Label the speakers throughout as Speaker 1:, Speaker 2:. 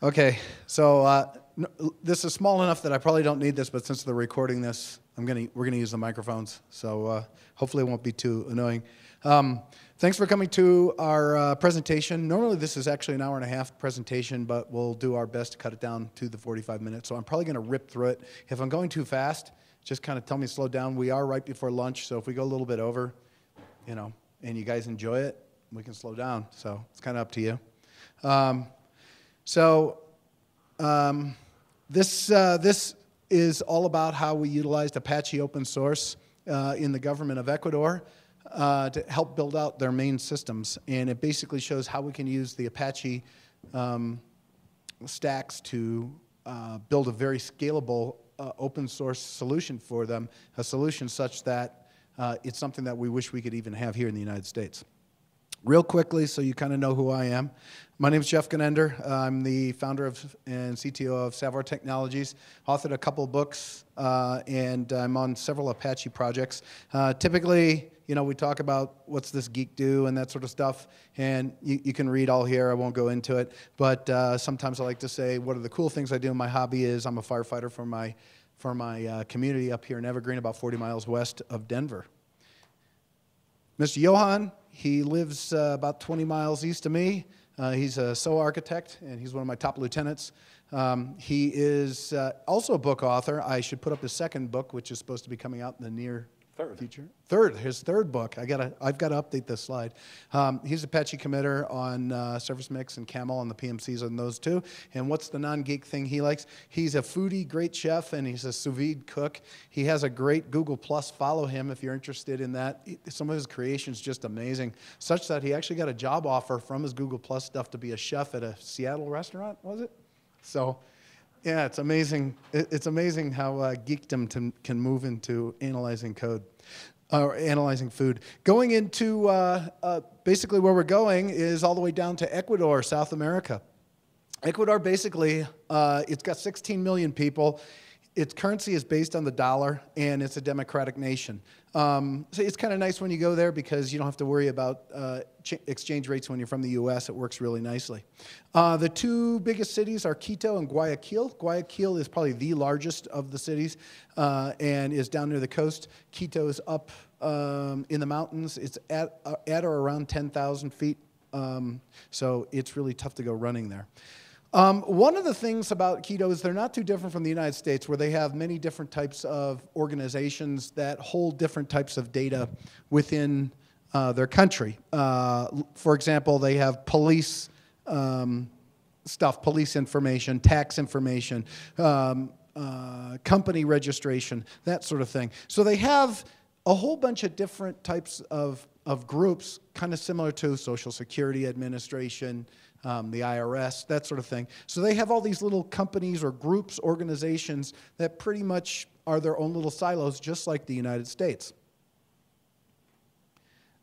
Speaker 1: Okay, so uh, this is small enough that I probably don't need this, but since they're recording this, I'm gonna we're gonna use the microphones. So uh, hopefully it won't be too annoying. Um, thanks for coming to our uh, presentation. Normally this is actually an hour and a half presentation, but we'll do our best to cut it down to the 45 minutes. So I'm probably gonna rip through it. If I'm going too fast, just kind of tell me to slow down. We are right before lunch, so if we go a little bit over, you know, and you guys enjoy it, we can slow down. So it's kind of up to you. Um, so um, this, uh, this is all about how we utilized Apache open source uh, in the government of Ecuador uh, to help build out their main systems. And it basically shows how we can use the Apache um, stacks to uh, build a very scalable uh, open source solution for them, a solution such that uh, it's something that we wish we could even have here in the United States. Real quickly, so you kind of know who I am. My name is Jeff Genender. I'm the founder of and CTO of Savoir Technologies. Authored a couple books, uh, and I'm on several Apache projects. Uh, typically, you know, we talk about what's this geek do and that sort of stuff, and you, you can read all here. I won't go into it, but uh, sometimes I like to say what are the cool things I do. My hobby is I'm a firefighter for my for my uh, community up here in Evergreen, about 40 miles west of Denver. Mr. Johan, he lives uh, about 20 miles east of me. Uh, he's a SOA architect, and he's one of my top lieutenants. Um, he is uh, also a book author. I should put up his second book, which is supposed to be coming out in the near
Speaker 2: Third.
Speaker 1: future. Third, his third book. I gotta, I've got to update this slide. Um, he's a Apache committer on uh, Service Mix and Camel and the PMCs on those two. And what's the non-geek thing he likes? He's a foodie, great chef, and he's a sous vide cook. He has a great Google Plus. Follow him if you're interested in that. Some of his creations just amazing, such that he actually got a job offer from his Google Plus stuff to be a chef at a Seattle restaurant. Was it? So. Yeah, it's amazing. It's amazing how uh, geekdom can move into analyzing code or uh, analyzing food. Going into uh, uh, basically where we're going is all the way down to Ecuador, South America. Ecuador basically, uh, it's got 16 million people its currency is based on the dollar and it's a democratic nation. Um, so it's kind of nice when you go there because you don't have to worry about uh, exchange rates when you're from the US. It works really nicely. Uh, the two biggest cities are Quito and Guayaquil. Guayaquil is probably the largest of the cities uh, and is down near the coast. Quito is up um, in the mountains. It's at, uh, at or around 10,000 feet. Um, so it's really tough to go running there. Um, one of the things about Quito is they're not too different from the United States, where they have many different types of organizations that hold different types of data within uh, their country. Uh, for example, they have police um, stuff, police information, tax information, um, uh, company registration, that sort of thing. So they have a whole bunch of different types of, of groups, kind of similar to Social Security Administration um, the IRS, that sort of thing. So they have all these little companies or groups, organizations that pretty much are their own little silos, just like the United States.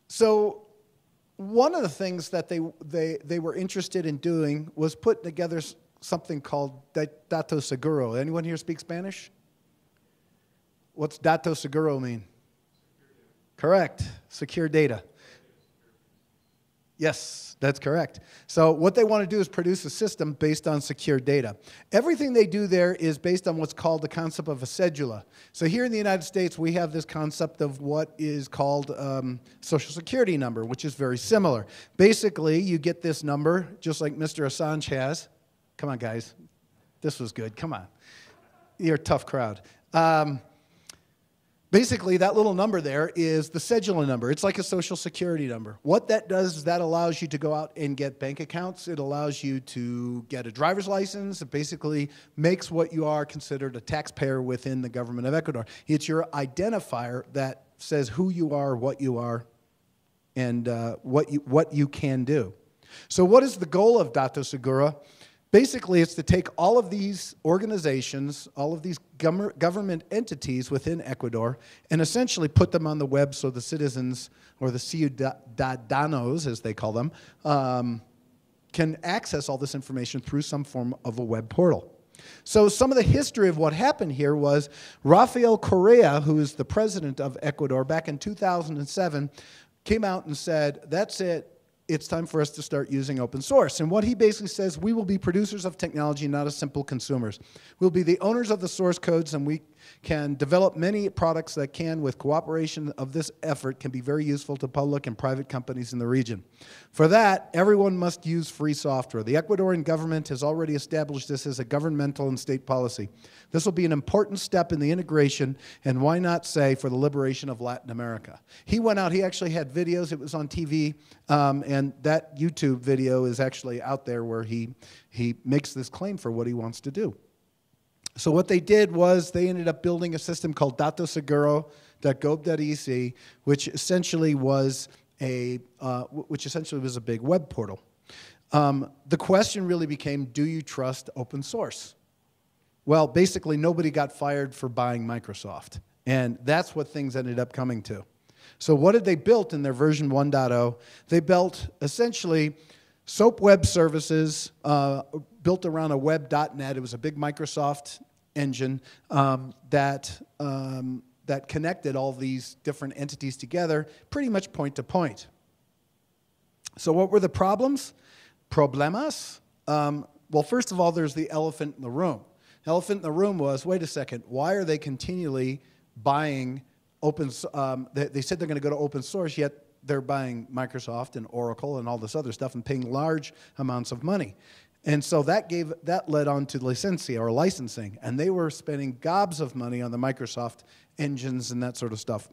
Speaker 1: So one of the things that they, they, they were interested in doing was putting together something called dato seguro. Anyone here speak Spanish? What's dato seguro mean? Correct, secure data. Yes, that's correct. So, what they want to do is produce a system based on secure data. Everything they do there is based on what's called the concept of a cedula. So, here in the United States, we have this concept of what is called um, Social Security number, which is very similar. Basically, you get this number, just like Mr. Assange has. Come on, guys. This was good. Come on. You're a tough crowd. Um, Basically, that little number there is the cedula number. It's like a social security number. What that does is that allows you to go out and get bank accounts. It allows you to get a driver's license. It basically makes what you are considered a taxpayer within the government of Ecuador. It's your identifier that says who you are, what you are, and uh, what, you, what you can do. So, what is the goal of Dato Seguro? Basically, it's to take all of these organizations, all of these government entities within Ecuador, and essentially put them on the web so the citizens, or the ciudadanos, as they call them, um, can access all this information through some form of a web portal. So, some of the history of what happened here was Rafael Correa, who is the president of Ecuador back in 2007, came out and said, That's it, it's time for us to start using open source. And what he basically says, we will be producers of technology, not as simple consumers. We'll be the owners of the source codes, and we can develop many products that can, with cooperation of this effort, can be very useful to public and private companies in the region. For that, everyone must use free software. The Ecuadorian government has already established this as a governmental and state policy. This will be an important step in the integration, and why not say for the liberation of Latin America. He went out, he actually had videos, it was on TV, um, and that YouTube video is actually out there where he, he makes this claim for what he wants to do. So what they did was they ended up building a system called datoseguro.gov.ec, which essentially was a, uh, which essentially was a big web portal. Um, the question really became, do you trust open source? Well, basically nobody got fired for buying Microsoft. And that's what things ended up coming to. So what did they build in their version 1.0? They built essentially SOAP web services uh, built around a web.net. It was a big Microsoft engine um, that, um, that connected all these different entities together, pretty much point to point. So what were the problems? Problemas? Um, well, first of all, there's the elephant in the room. Elephant in the room was, wait a second, why are they continually buying open, um, they, they said they're going to go to open source, yet they're buying Microsoft and Oracle and all this other stuff and paying large amounts of money. And so that gave that led on to licencia or licensing, and they were spending gobs of money on the Microsoft engines and that sort of stuff.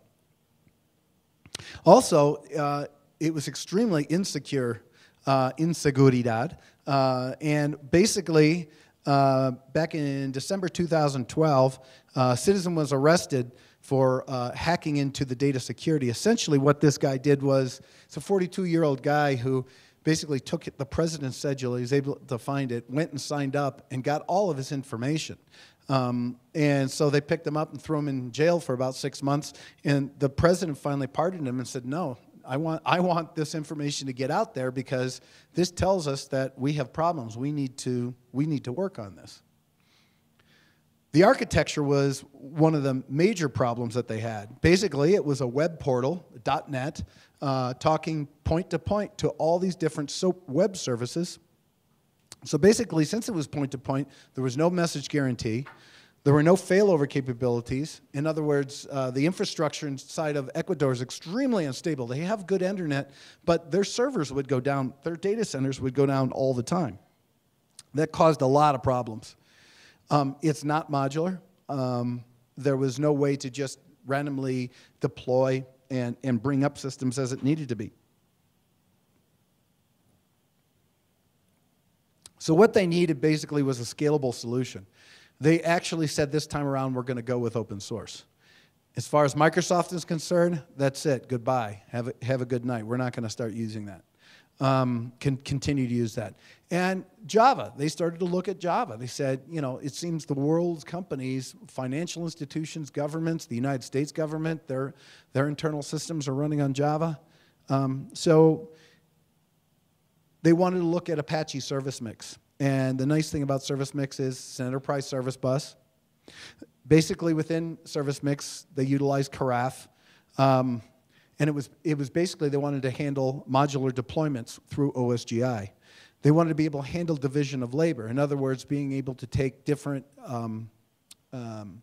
Speaker 1: Also, uh, it was extremely insecure, uh, inseguridad, uh, and basically, uh, back in December 2012, uh, Citizen was arrested for uh, hacking into the data security. Essentially, what this guy did was, it's a 42-year-old guy who basically took the president's schedule, he was able to find it, went and signed up, and got all of his information. Um, and so they picked him up and threw him in jail for about six months. And the president finally pardoned him and said, no, I want, I want this information to get out there because this tells us that we have problems. We need to, we need to work on this. The architecture was one of the major problems that they had. Basically, it was a web portal, .NET, uh, talking point to point to all these different SOAP web services. So basically, since it was point to point, there was no message guarantee. There were no failover capabilities. In other words, uh, the infrastructure inside of Ecuador is extremely unstable. They have good internet, but their servers would go down, their data centers would go down all the time. That caused a lot of problems. Um, it's not modular. Um, there was no way to just randomly deploy and, and bring up systems as it needed to be. So what they needed basically was a scalable solution. They actually said this time around we're going to go with open source. As far as Microsoft is concerned, that's it. Goodbye. Have a, have a good night. We're not going to start using that um, can continue to use that. And Java, they started to look at Java. They said, you know, it seems the world's companies, financial institutions, governments, the United States government, their, their internal systems are running on Java. Um, so they wanted to look at Apache Service Mix. And the nice thing about Service Mix is it's an enterprise service bus. Basically, within Service Mix, they utilize Karaf. Um, and it was, it was basically they wanted to handle modular deployments through OSGI. They wanted to be able to handle division of labor. In other words, being able to take different um, um,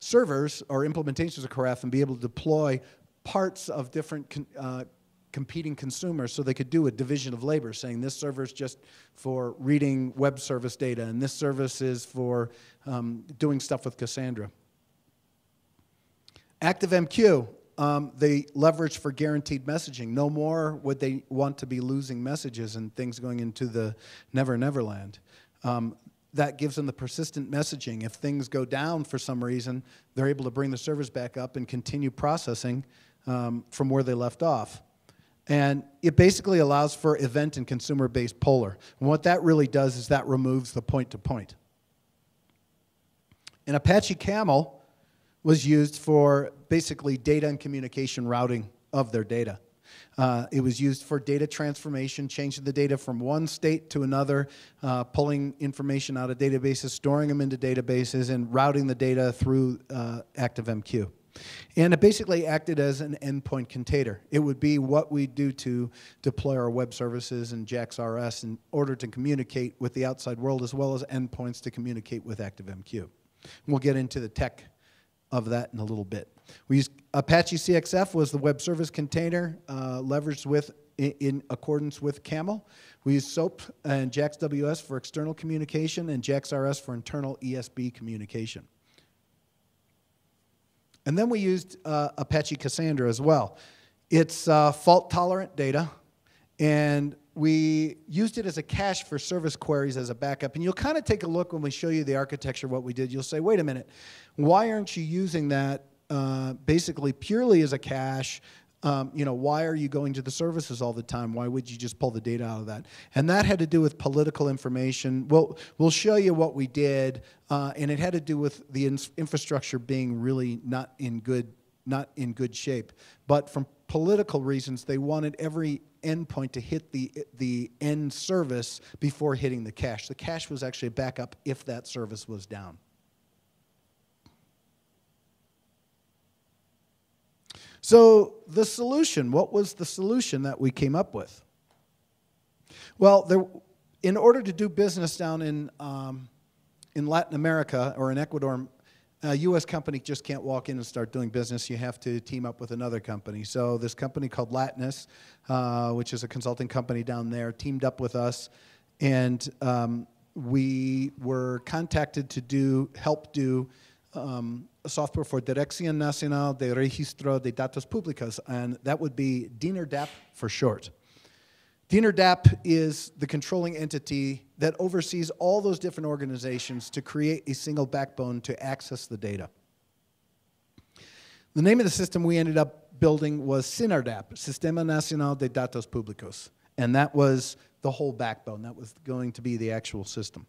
Speaker 1: servers or implementations of Karaf and be able to deploy parts of different uh, competing consumers so they could do a division of labor, saying this server is just for reading web service data and this service is for um, doing stuff with Cassandra. ActiveMQ um, they leverage for guaranteed messaging. No more would they want to be losing messages and things going into the never never land. Um, that gives them the persistent messaging. If things go down for some reason, they're able to bring the servers back up and continue processing um, from where they left off. And it basically allows for event and consumer-based polar. And what that really does is that removes the point-to-point. -point. In Apache Camel, was used for basically data and communication routing of their data. Uh, it was used for data transformation, changing the data from one state to another, uh, pulling information out of databases, storing them into databases, and routing the data through uh, ActiveMQ. And it basically acted as an endpoint container. It would be what we do to deploy our web services and JAX RS in order to communicate with the outside world as well as endpoints to communicate with ActiveMQ. We'll get into the tech of that in a little bit. We use Apache CXF was the web service container uh, leveraged with in, in, accordance with CAMEL. We use SOAP and JAX WS for external communication and JAX RS for internal ESB communication. And then we used uh, Apache Cassandra as well. It's uh, fault tolerant data, and we used it as a cache for service queries as a backup. And you'll kind of take a look when we show you the architecture, what we did. You'll say, wait a minute, why aren't you using that uh, basically purely as a cache um, you know, why are you going to the services all the time? Why would you just pull the data out of that? And that had to do with political information. Well, we'll show you what we did, uh, and it had to do with the in infrastructure being really not in good, not in good shape. But from political reasons, they wanted every endpoint to hit the the end service before hitting the cache. The cache was actually a backup if that service was down. So, the solution what was the solution that we came up with? Well, there, in order to do business down in, um, in Latin America or in Ecuador, a U.S. company just can't walk in and start doing business. You have to team up with another company. So, this company called Latinus, uh, which is a consulting company down there, teamed up with us, and um, we were contacted to do help do um, software for Dirección Nacional de Registro de Datos Públicos, and that would be DINARDAP for short. DINARDAP is the controlling entity that oversees all those different organizations to create a single backbone to access the data. The name of the system we ended up building was SINARDAP, Sistema Nacional de Datos Públicos, and that was the whole backbone. That was going to be the actual system.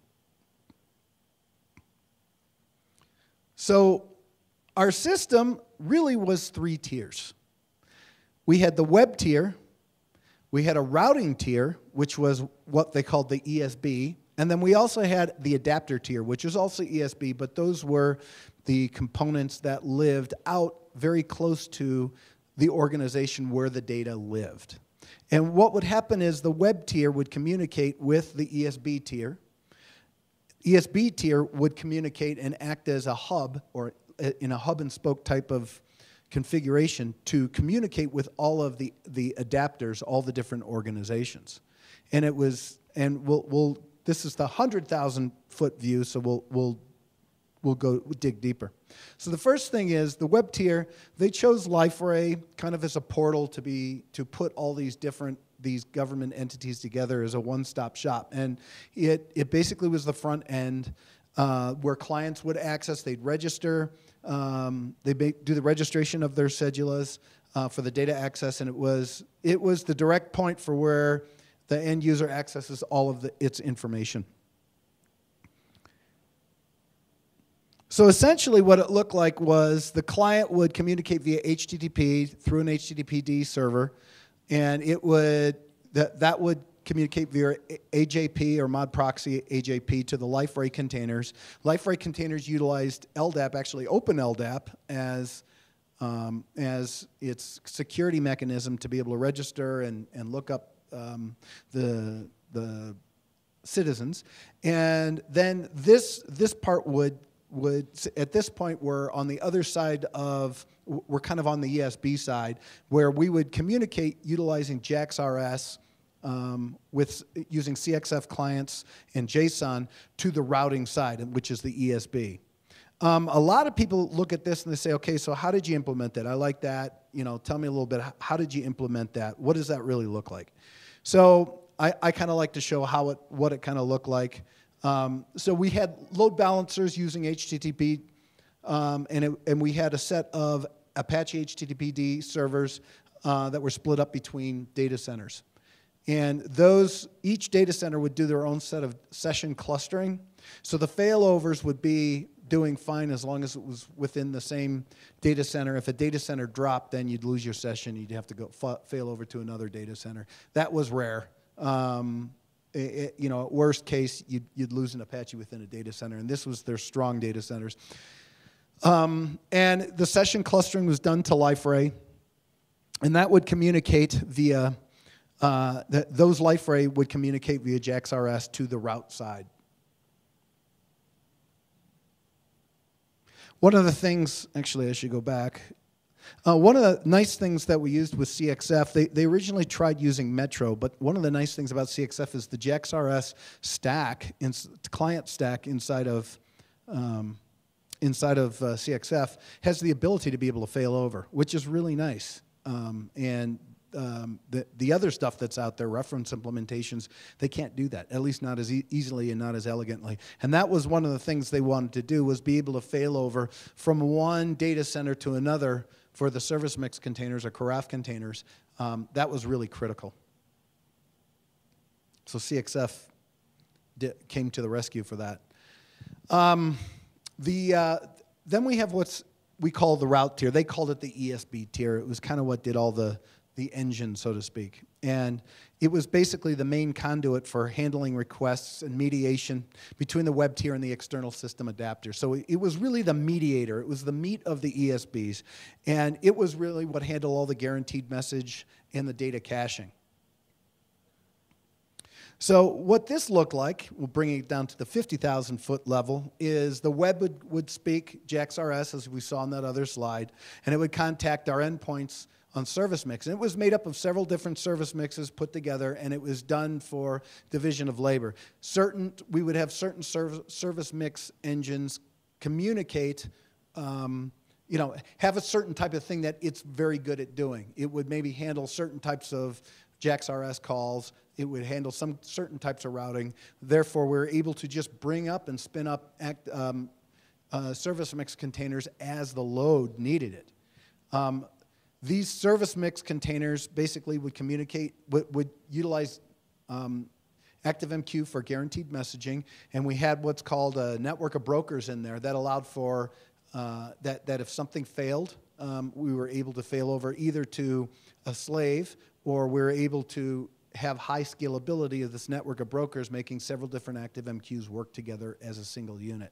Speaker 1: So our system really was three tiers. We had the web tier, we had a routing tier, which was what they called the ESB, and then we also had the adapter tier, which was also ESB, but those were the components that lived out very close to the organization where the data lived. And what would happen is the web tier would communicate with the ESB tier. ESB tier would communicate and act as a hub or uh, in a hub and spoke type of configuration to communicate with all of the, the adapters, all the different organizations. And it was, and we'll, we'll this is the 100,000 foot view, so we'll, we'll, we'll go we'll dig deeper. So the first thing is the web tier, they chose Liferay kind of as a portal to be, to put all these different these government entities together as a one-stop shop. And it, it basically was the front end uh, where clients would access, they'd register, um, they do the registration of their cedulas uh, for the data access, and it was, it was the direct point for where the end user accesses all of the, its information. So essentially, what it looked like was the client would communicate via HTTP through an HTTPD server, and it would that that would communicate via AJP or mod proxy AJP to the Liferay containers. Liferay containers utilized LDAP, actually Open LDAP, as um, as its security mechanism to be able to register and, and look up um, the the citizens. And then this this part would would at this point we're on the other side of we're kind of on the ESB side where we would communicate utilizing JAX RS um, with using CXF clients and JSON to the routing side, which is the ESB. Um, a lot of people look at this and they say, okay, so how did you implement that? I like that. You know, tell me a little bit. How did you implement that? What does that really look like? So I, I kind of like to show how it, what it kind of looked like. Um, so we had load balancers using HTTP, um, and, it, and we had a set of Apache HTTPD servers uh, that were split up between data centers. And those, each data center would do their own set of session clustering. So the failovers would be doing fine as long as it was within the same data center. If a data center dropped, then you'd lose your session. You'd have to go fail over to another data center. That was rare. Um, it, you know, worst case, you'd, you'd lose an Apache within a data center, and this was their strong data centers. Um, and the session clustering was done to Liferay, and that would communicate via, uh, those Liferay would communicate via JAX-RS to the route side. One of the things, actually, I should go back. Uh, one of the nice things that we used with CXF, they, they originally tried using Metro, but one of the nice things about CXF is the JAX-RS stack, client stack inside of, um, inside of uh, CXF has the ability to be able to fail over, which is really nice. Um, and um, the, the other stuff that's out there, reference implementations, they can't do that, at least not as e easily and not as elegantly. And that was one of the things they wanted to do was be able to fail over from one data center to another for the service mix containers or Karaf containers. Um, that was really critical. So CXF came to the rescue for that. Um, the, uh, then we have what's we call the route tier. They called it the ESB tier. It was kind of what did all the the engine, so to speak. And it was basically the main conduit for handling requests and mediation between the web tier and the external system adapter. So it was really the mediator. It was the meat of the ESBs. And it was really what handled all the guaranteed message and the data caching. So what this looked like, we'll bring it down to the 50,000 foot level, is the web would, would speak JAX-RS, as we saw on that other slide, and it would contact our endpoints on service mix. And it was made up of several different service mixes put together, and it was done for division of labor. Certain, we would have certain service service mix engines communicate, um, you know, have a certain type of thing that it's very good at doing. It would maybe handle certain types of JAX-RS calls. It would handle some certain types of routing. Therefore, we're able to just bring up and spin up act, um, uh, service mix containers as the load needed it. Um, these service mix containers basically would communicate, would, would utilize um, ActiveMQ for guaranteed messaging, and we had what's called a network of brokers in there that allowed for uh, that, that if something failed, um, we were able to fail over either to a slave or we were able to have high scalability of this network of brokers making several different ActiveMQs work together as a single unit.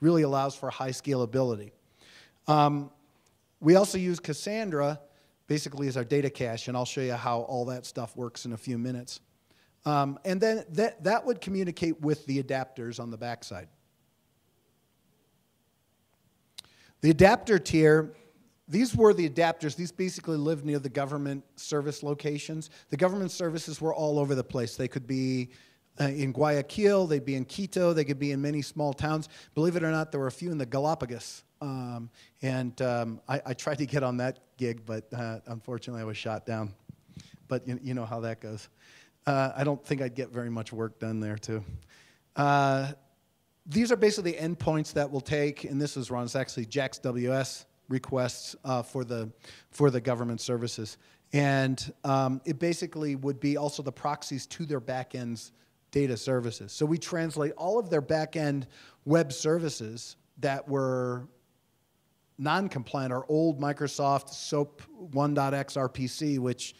Speaker 1: Really allows for high scalability. Um, we also use Cassandra basically is our data cache, and I'll show you how all that stuff works in a few minutes. Um, and then that, that would communicate with the adapters on the backside. The adapter tier, these were the adapters. These basically lived near the government service locations. The government services were all over the place. They could be uh, in Guayaquil, they'd be in Quito, they could be in many small towns. Believe it or not, there were a few in the Galapagos. Um, and um, I, I, tried to get on that gig, but uh, unfortunately I was shot down. But you, you know how that goes. Uh, I don't think I'd get very much work done there, too. Uh, these are basically endpoints that we'll take, and this is Ron, actually JAX-WS requests uh, for, the, for the government services. And um, it basically would be also the proxies to their backends data services. So we translate all of their backend web services that were non-compliant are old Microsoft SOAP 1.x RPC, which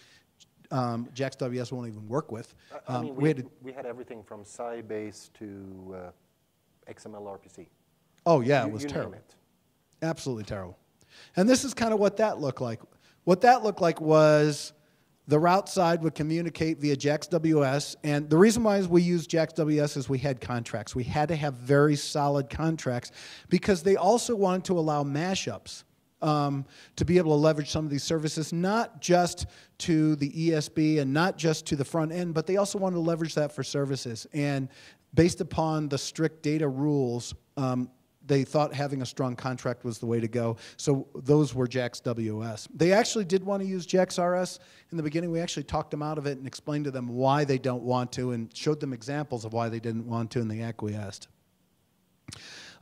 Speaker 1: um, JAX-WS won't even work with.
Speaker 2: Um, I mean, we, we, had we, had everything from Sybase to uh, XML RPC.
Speaker 1: Oh yeah, you, it was terrible. It. Absolutely terrible. And this is kind of what that looked like. What that looked like was the route side would communicate via JAX-WS, and the reason why we use JAX-WS is we had contracts. We had to have very solid contracts because they also wanted to allow mashups. Um, to be able to leverage some of these services, not just to the ESB and not just to the front end, but they also wanted to leverage that for services. And based upon the strict data rules, um, they thought having a strong contract was the way to go. So those were JAX-WS. They actually did want to use JAX-RS in the beginning. We actually talked them out of it and explained to them why they don't want to and showed them examples of why they didn't want to and they acquiesced.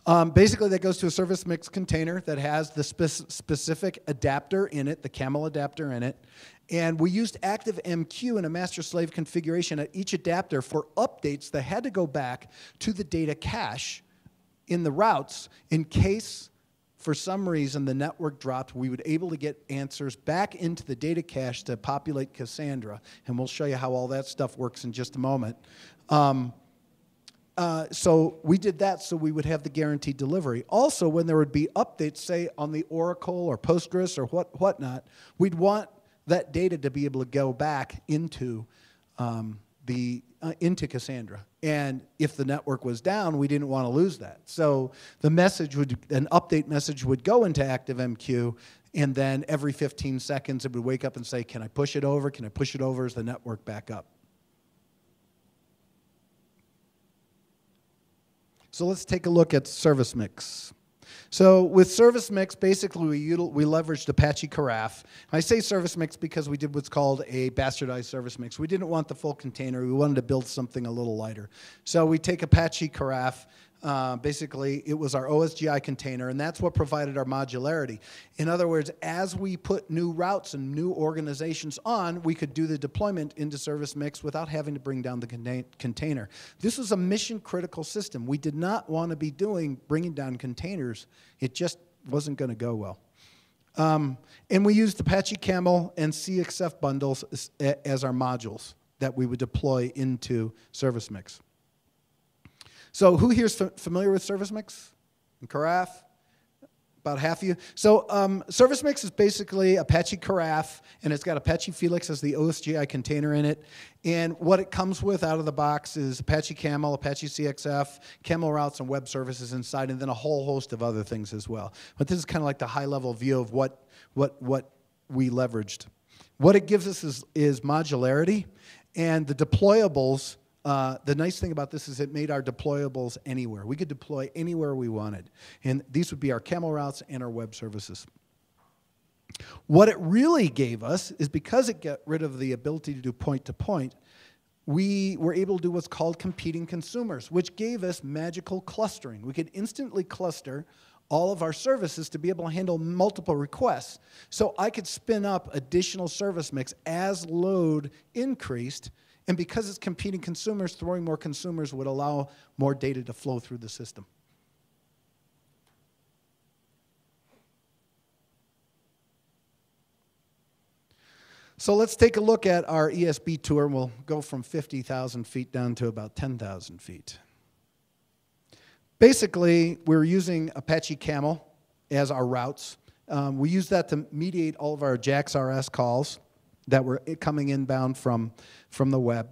Speaker 1: Um, basically, that goes to a service mix container that has the spe specific adapter in it, the camel adapter in it. And we used ActiveMQ in a master slave configuration at each adapter for updates that had to go back to the data cache in the routes in case for some reason the network dropped, we would able to get answers back into the data cache to populate Cassandra. And we'll show you how all that stuff works in just a moment. Um, uh, so we did that so we would have the guaranteed delivery. Also, when there would be updates, say on the Oracle or Postgres or what whatnot, we'd want that data to be able to go back into um, the uh, into Cassandra. And if the network was down, we didn't want to lose that. So the message would an update message would go into ActiveMQ, and then every 15 seconds it would wake up and say, "Can I push it over? Can I push it over? Is the network back up?" So let's take a look at service mix. So with service mix, basically we, we leveraged Apache Karaf. I say service mix because we did what's called a bastardized service mix. We didn't want the full container. We wanted to build something a little lighter. So we take Apache Karaf, uh, basically, it was our OSGI container, and that's what provided our modularity. In other words, as we put new routes and new organizations on, we could do the deployment into service mix without having to bring down the contain container. This was a mission critical system. We did not want to be doing bringing down containers. It just wasn't going to go well. Um, and we used Apache Camel and CXF bundles as, as our modules that we would deploy into service mix. So who here is familiar with Service Mix and Karaf? About half of you. So um, Service Mix is basically Apache Karaf, and it's got Apache Felix as the OSGI container in it. And what it comes with out of the box is Apache Camel, Apache CXF, Camel routes, and web services inside, and then a whole host of other things as well. But this is kind of like the high-level view of what, what, what we leveraged. What it gives us is, is modularity, and the deployables uh, the nice thing about this is it made our deployables anywhere. We could deploy anywhere we wanted. And these would be our camel routes and our web services. What it really gave us is because it got rid of the ability to do point to point, we were able to do what's called competing consumers, which gave us magical clustering. We could instantly cluster all of our services to be able to handle multiple requests. So I could spin up additional service mix as load increased and because it's competing consumers, throwing more consumers would allow more data to flow through the system. So let's take a look at our ESB tour, we'll go from 50,000 feet down to about 10,000 feet. Basically, we're using Apache Camel as our routes. Um, we use that to mediate all of our JAX-RS calls that were coming inbound from, from the web.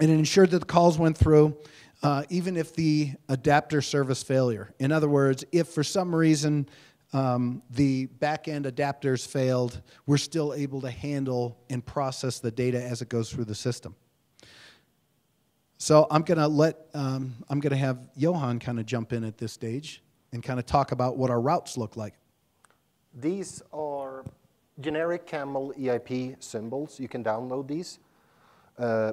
Speaker 1: And it ensured that the calls went through uh, even if the adapter service failure. In other words, if for some reason um, the back-end adapters failed, we're still able to handle and process the data as it goes through the system. So I'm going to let, um, I'm going to have Johan kind of jump in at this stage and kind of talk about what our routes look like.
Speaker 2: These are generic camel EIP symbols. You can download these. Uh,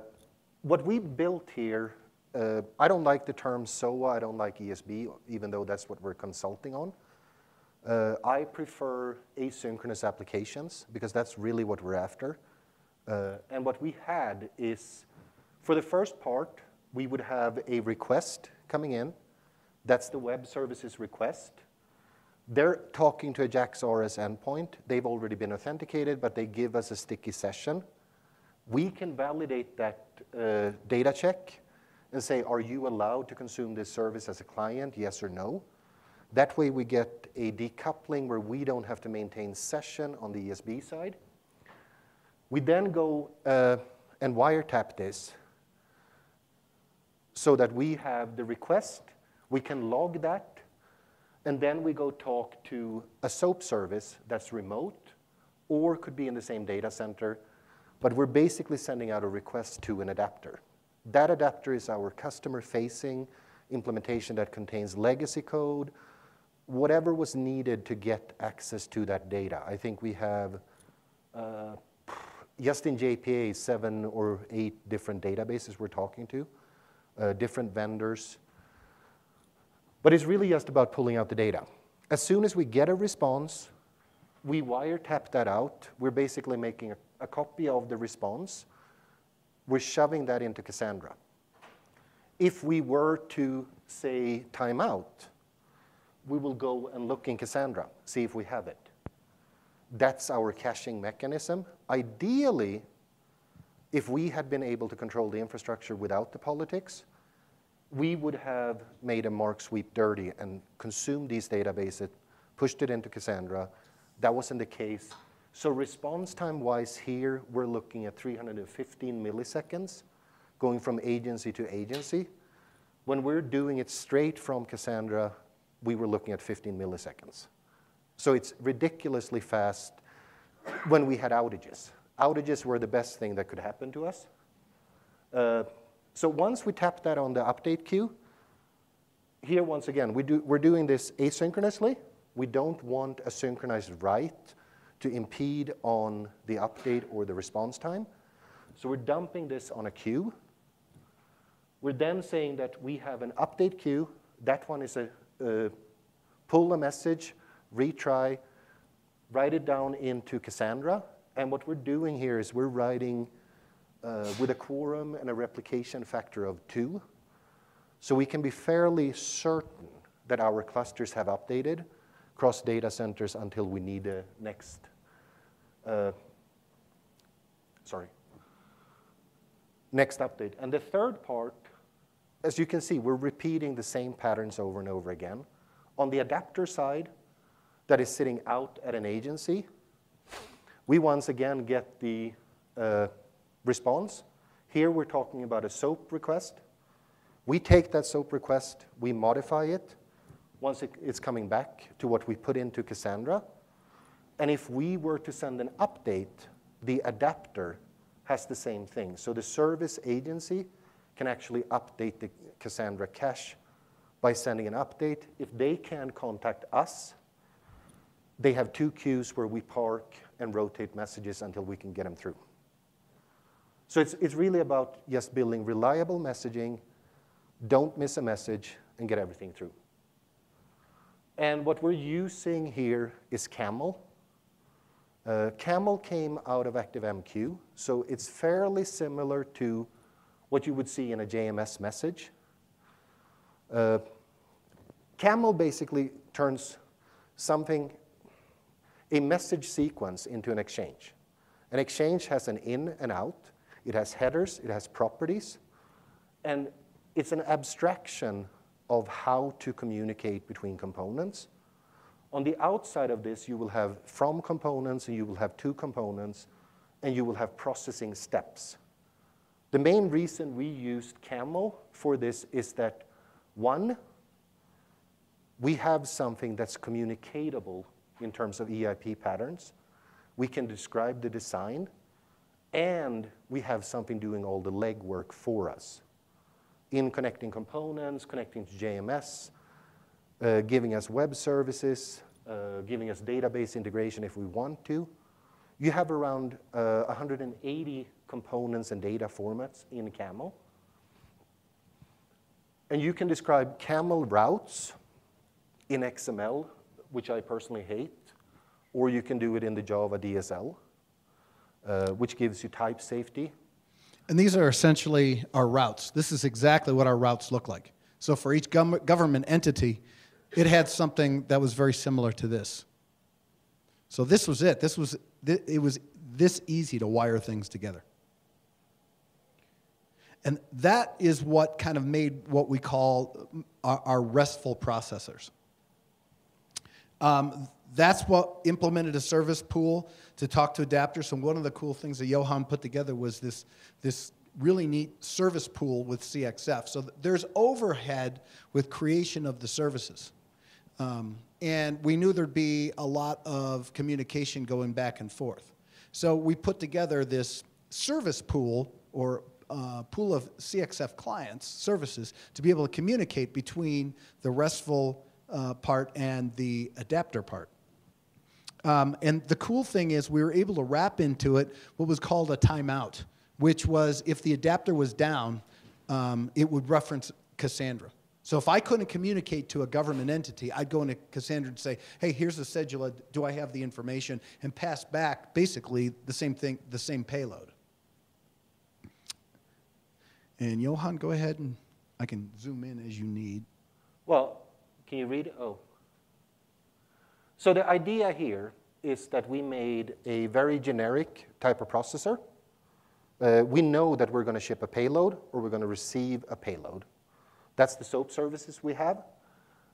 Speaker 2: what we built here, uh, I don't like the term SOA, I don't like ESB, even though that's what we're consulting on. Uh, I prefer asynchronous applications because that's really what we're after. Uh, and what we had is, for the first part, we would have a request coming in. That's the web services request. They're talking to a JAX-RS endpoint. They've already been authenticated, but they give us a sticky session. We can validate that uh, data check and say, are you allowed to consume this service as a client, yes or no? That way we get a decoupling where we don't have to maintain session on the ESB side. We then go uh, and wiretap this so that we have the request, we can log that, and then we go talk to a SOAP service that's remote or could be in the same data center, but we're basically sending out a request to an adapter. That adapter is our customer-facing implementation that contains legacy code, whatever was needed to get access to that data. I think we have, uh, just in JPA, seven or eight different databases we're talking to, uh, different vendors, but it's really just about pulling out the data. As soon as we get a response, we wiretap that out. We're basically making a, a copy of the response. We're shoving that into Cassandra. If we were to say timeout, we will go and look in Cassandra, see if we have it. That's our caching mechanism. Ideally, if we had been able to control the infrastructure without the politics, we would have made a Mark sweep dirty and consumed these databases, pushed it into Cassandra. That wasn't the case. So response time-wise here, we're looking at 315 milliseconds going from agency to agency. When we're doing it straight from Cassandra, we were looking at 15 milliseconds. So it's ridiculously fast when we had outages. Outages were the best thing that could happen to us. Uh, so once we tap that on the update queue, here once again, we do, we're doing this asynchronously. We don't want a synchronized write to impede on the update or the response time. So we're dumping this on a queue. We're then saying that we have an update queue. That one is a uh, pull a message, retry, write it down into Cassandra. And what we're doing here is we're writing uh, with a quorum and a replication factor of two. So we can be fairly certain that our clusters have updated across data centers until we need the next, uh, sorry, next update. And the third part, as you can see, we're repeating the same patterns over and over again. On the adapter side, that is sitting out at an agency, we once again get the uh, response. Here we're talking about a SOAP request. We take that SOAP request, we modify it once it, it's coming back to what we put into Cassandra. And if we were to send an update, the adapter has the same thing. So the service agency can actually update the Cassandra cache by sending an update. If they can contact us, they have two queues where we park and rotate messages until we can get them through. So it's, it's really about just building reliable messaging, don't miss a message, and get everything through. And what we're using here is Camel. Uh, Camel came out of ActiveMQ, so it's fairly similar to what you would see in a JMS message. Uh, Camel basically turns something, a message sequence into an exchange. An exchange has an in and out, it has headers, it has properties, and it's an abstraction of how to communicate between components. On the outside of this, you will have from components, and you will have to components, and you will have processing steps. The main reason we used Camel for this is that, one, we have something that's communicatable in terms of EIP patterns. We can describe the design, and we have something doing all the legwork for us in connecting components, connecting to JMS, uh, giving us web services, uh, giving us database integration if we want to. You have around uh, 180 components and data formats in Camel. And you can describe Camel routes in XML, which I personally hate, or you can do it in the Java DSL uh, which gives you type safety.
Speaker 1: And these are essentially our routes. This is exactly what our routes look like. So for each government entity, it had something that was very similar to this. So this was it. This was it was this easy to wire things together. And that is what kind of made what we call our, our RESTful processors. Um, that's what implemented a service pool to talk to adapters. So one of the cool things that Johan put together was this, this really neat service pool with CXF. So there's overhead with creation of the services. Um, and we knew there'd be a lot of communication going back and forth. So we put together this service pool or uh, pool of CXF clients, services, to be able to communicate between the RESTful uh, part and the adapter part. Um, and the cool thing is we were able to wrap into it what was called a timeout, which was if the adapter was down, um, it would reference Cassandra. So if I couldn't communicate to a government entity, I'd go into Cassandra and say, hey, here's the cedula, do I have the information? And pass back basically the same thing, the same payload. And Johan, go ahead and I can zoom in as you need.
Speaker 2: Well, can you read? Oh. So the idea here is that we made a very generic type of processor. Uh, we know that we're going to ship a payload or we're going to receive a payload. That's the SOAP services we have.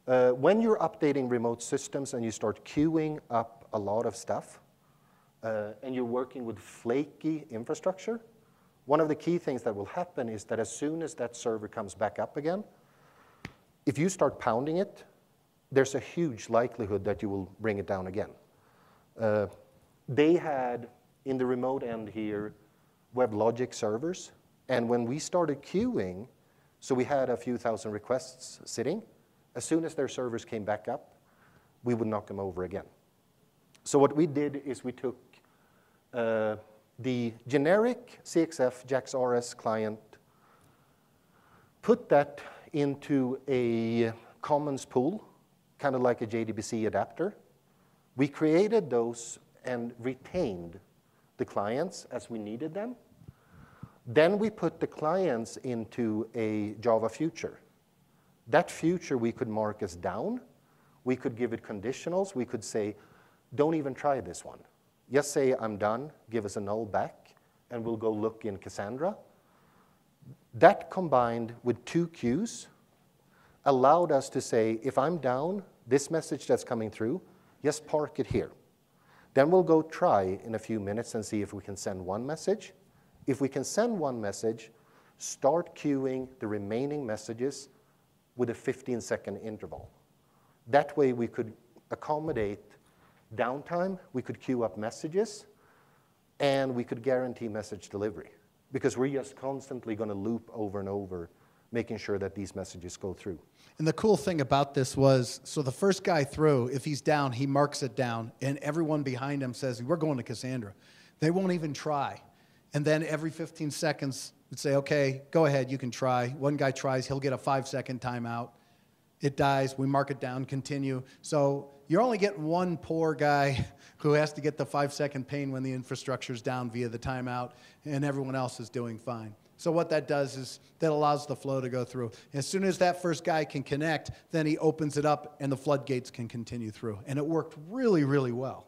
Speaker 2: Uh, when you're updating remote systems and you start queuing up a lot of stuff, uh, and you're working with flaky infrastructure, one of the key things that will happen is that as soon as that server comes back up again, if you start pounding it, there's a huge likelihood that you will bring it down again. Uh, they had, in the remote end here, WebLogic servers, and when we started queuing, so we had a few thousand requests sitting, as soon as their servers came back up, we would knock them over again. So what we did is we took uh, the generic CXF JAX-RS client, put that into a commons pool, kind of like a JDBC adapter. We created those and retained the clients as we needed them. Then we put the clients into a Java future. That future we could mark as down. We could give it conditionals. We could say, don't even try this one. Just say, I'm done, give us a null back, and we'll go look in Cassandra. That combined with two queues allowed us to say, if I'm down, this message that's coming through, just park it here. Then we'll go try in a few minutes and see if we can send one message. If we can send one message, start queuing the remaining messages with a 15 second interval. That way we could accommodate downtime, we could queue up messages, and we could guarantee message delivery because we're just constantly going to loop over and over making sure that these messages go through.
Speaker 1: And the cool thing about this was so the first guy through, if he's down, he marks it down, and everyone behind him says, We're going to Cassandra. They won't even try. And then every 15 seconds, would say, okay, go ahead, you can try. One guy tries, he'll get a five second timeout. It dies, we mark it down, continue. So you're only getting one poor guy who has to get the five second pain when the infrastructure's down via the timeout, and everyone else is doing fine. So what that does is that allows the flow to go through. As soon as that first guy can connect, then he opens it up and the floodgates can continue through. And it worked really, really well.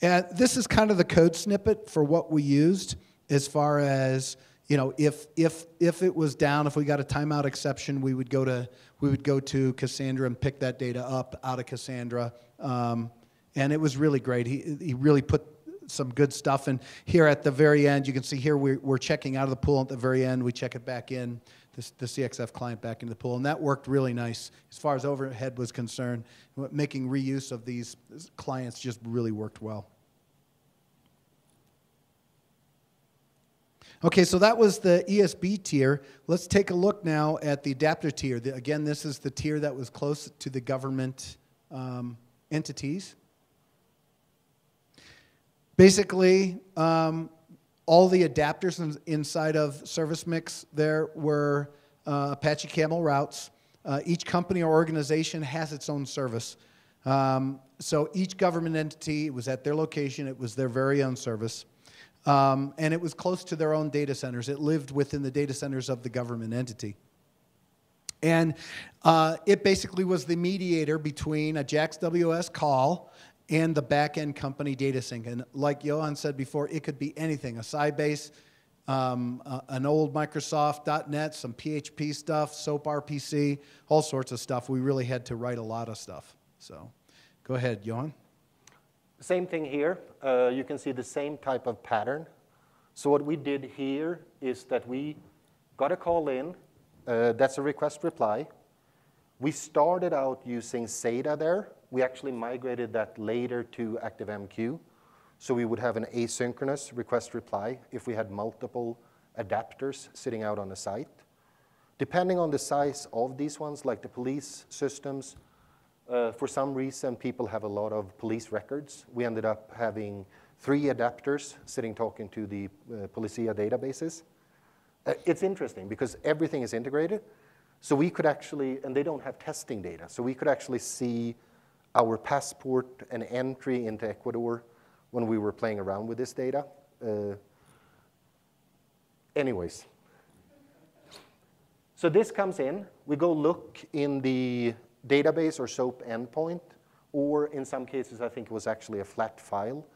Speaker 1: And this is kind of the code snippet for what we used as far as you know if if if it was down if we got a timeout exception we would go to we would go to cassandra and pick that data up out of cassandra um, and it was really great he, he really put some good stuff and here at the very end you can see here we're, we're checking out of the pool at the very end we check it back in the, the cxf client back into the pool and that worked really nice as far as overhead was concerned making reuse of these clients just really worked well Okay, so that was the ESB tier. Let's take a look now at the adapter tier. The, again, this is the tier that was close to the government um, entities. Basically, um, all the adapters in, inside of Service Mix there were uh, Apache Camel routes. Uh, each company or organization has its own service. Um, so each government entity was at their location, it was their very own service. Um, and it was close to their own data centers. It lived within the data centers of the government entity. And uh, it basically was the mediator between a JAX WS call and the backend company DataSync. And like Johan said before, it could be anything a Sybase, um, uh, an old Microsoft .NET, some PHP stuff, SOAP RPC, all sorts of stuff. We really had to write a lot of stuff. So go ahead, Johan.
Speaker 2: Same thing here. Uh, you can see the same type of pattern. So what we did here is that we got a call in. Uh, that's a request reply. We started out using SEDA there. We actually migrated that later to ActiveMQ. So we would have an asynchronous request reply if we had multiple adapters sitting out on the site. Depending on the size of these ones, like the police systems, uh, for some reason, people have a lot of police records. We ended up having three adapters sitting talking to the uh, Policia databases. Uh, it's interesting because everything is integrated. So we could actually, and they don't have testing data, so we could actually see our passport and entry into Ecuador when we were playing around with this data. Uh, anyways, so this comes in. We go look in the database or SOAP endpoint, or in some cases, I think it was actually a flat file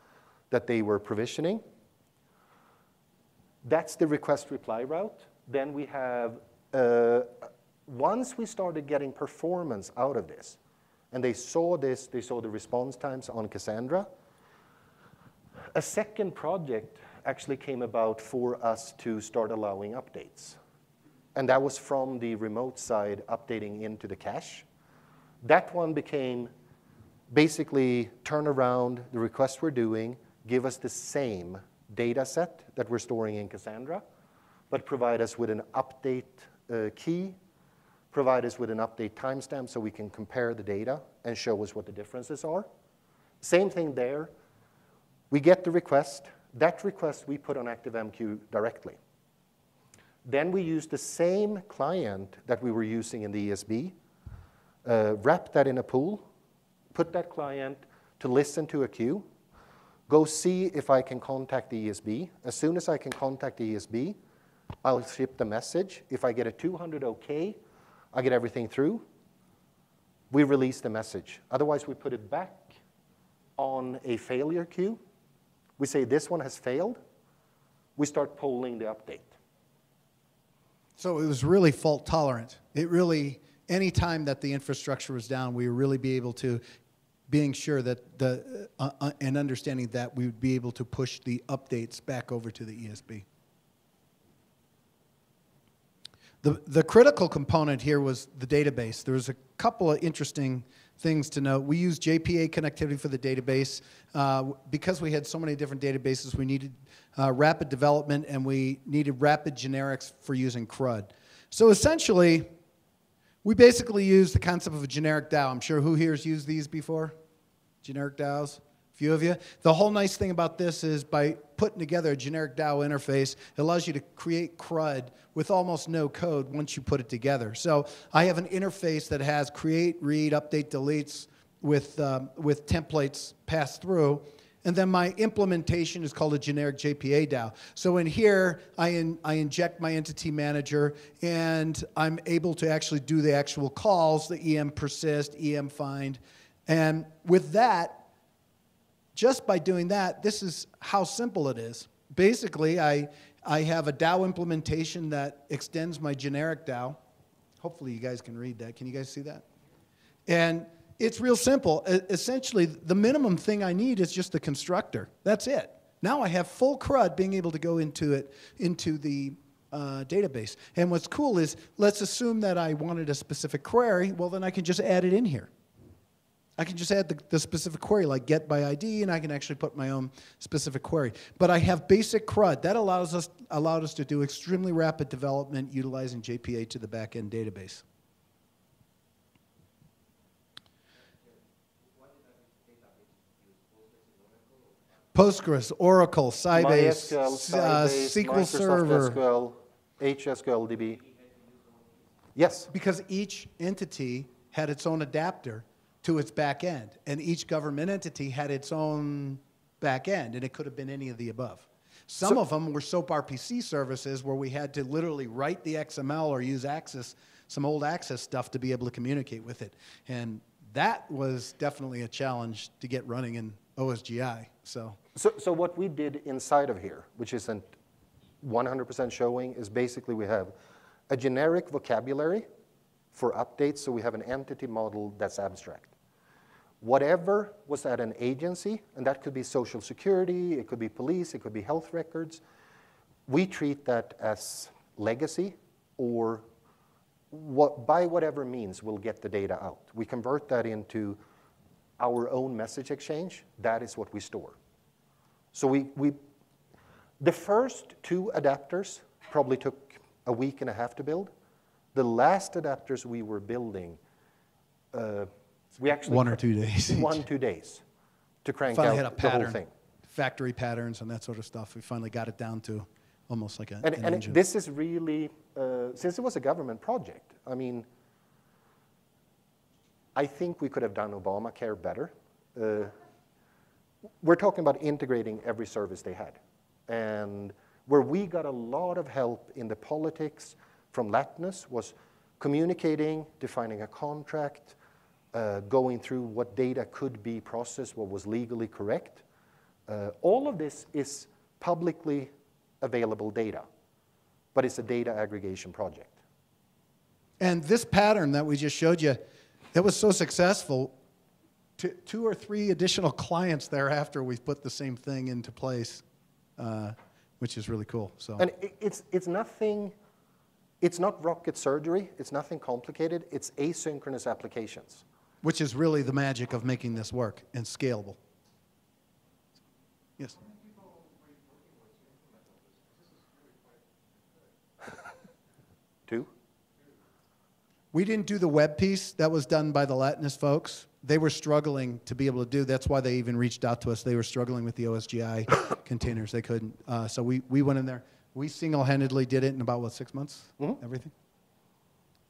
Speaker 2: that they were provisioning. That's the request reply route. Then we have uh, once we started getting performance out of this, and they saw this, they saw the response times on Cassandra, a second project actually came about for us to start allowing updates. And that was from the remote side updating into the cache. That one became basically turn around the request we're doing, give us the same data set that we're storing in Cassandra, but provide us with an update uh, key, provide us with an update timestamp so we can compare the data and show us what the differences are. Same thing there. We get the request. That request we put on ActiveMQ directly. Then we use the same client that we were using in the ESB, uh, wrap that in a pool, put that client to listen to a queue, go see if I can contact the ESB. As soon as I can contact the ESB, I'll ship the message. If I get a 200 OK, I get everything through. We release the message. Otherwise, we put it back on a failure queue. We say this one has failed. We start polling the update.
Speaker 1: So it was really fault tolerant. It really, any time that the infrastructure was down, we would really be able to being sure that the uh, uh, and understanding that we would be able to push the updates back over to the ESB. The, the critical component here was the database. There was a couple of interesting things to note. We use JPA connectivity for the database. Uh, because we had so many different databases, we needed uh, rapid development and we needed rapid generics for using CRUD. So essentially, we basically use the concept of a generic DAO. I'm sure who here has used these before? generic DAOs? Few of you. The whole nice thing about this is by putting together a generic DAO interface, it allows you to create CRUD with almost no code once you put it together. So I have an interface that has create, read, update, deletes with, um, with templates passed through. And then my implementation is called a generic JPA DAO. So in here, I, in, I inject my entity manager, and I'm able to actually do the actual calls, the EM persist, EM find, and with that, just by doing that, this is how simple it is. Basically, I, I have a DAO implementation that extends my generic DAO. Hopefully, you guys can read that. Can you guys see that? And it's real simple. Essentially, the minimum thing I need is just the constructor. That's it. Now I have full CRUD being able to go into it, into the uh, database. And what's cool is, let's assume that I wanted a specific query. Well, then I can just add it in here. I can just add the, the, specific query like get by ID, and I can actually put my own specific query. But I have basic CRUD. That allows us, allowed us to do extremely rapid development utilizing JPA to the backend database. Postgres, Oracle, Sybase,
Speaker 2: MySQL, uh, Sybase uh, SQL Server. SQL, HSQLDB. Yes.
Speaker 1: Because each entity had its own adapter to its back end. And each government entity had its own back end, and it could have been any of the above. Some so, of them were SOAP RPC services where we had to literally write the XML or use Access, some old Access stuff to be able to communicate with it. And that was definitely a challenge to get running in OSGI. So,
Speaker 2: so, so what we did inside of here, which isn't 100% showing, is basically we have a generic vocabulary for updates, so we have an entity model that's abstract. Whatever was at an agency, and that could be social security, it could be police, it could be health records, we treat that as legacy or what, by whatever means we'll get the data out. We convert that into our own message exchange. That is what we store. So we, we, the first two adapters probably took a week and a half to build. The last adapters we were building, uh, we actually
Speaker 1: one or two days.
Speaker 2: One two days to crank
Speaker 1: finally
Speaker 2: out
Speaker 1: had a pattern,
Speaker 2: the whole thing.
Speaker 1: Factory patterns and that sort of stuff. We finally got it down to almost like a,
Speaker 2: and,
Speaker 1: an
Speaker 2: and
Speaker 1: engine.
Speaker 2: this is really uh, since it was a government project. I mean, I think we could have done Obamacare better. Uh, we're talking about integrating every service they had, and where we got a lot of help in the politics from Latinus was communicating, defining a contract, uh, going through what data could be processed, what was legally correct. Uh, all of this is publicly available data, but it's a data aggregation project.
Speaker 1: And this pattern that we just showed you, that was so successful, t- two or three additional clients thereafter, we've put the same thing into place, uh, which is really cool. So,
Speaker 2: And it's, it's nothing, it's not rocket surgery, it's nothing complicated, it's asynchronous applications.
Speaker 1: Which is really the magic of making this work and scalable. Yes.
Speaker 2: Two?
Speaker 1: We didn't do the web piece. That was done by the Latinus folks. They were struggling to be able to do. That's why they even reached out to us. They were struggling with the OSGI containers. They couldn't. Uh, so we, we went in there. We single-handedly did it in about what six months. Everything.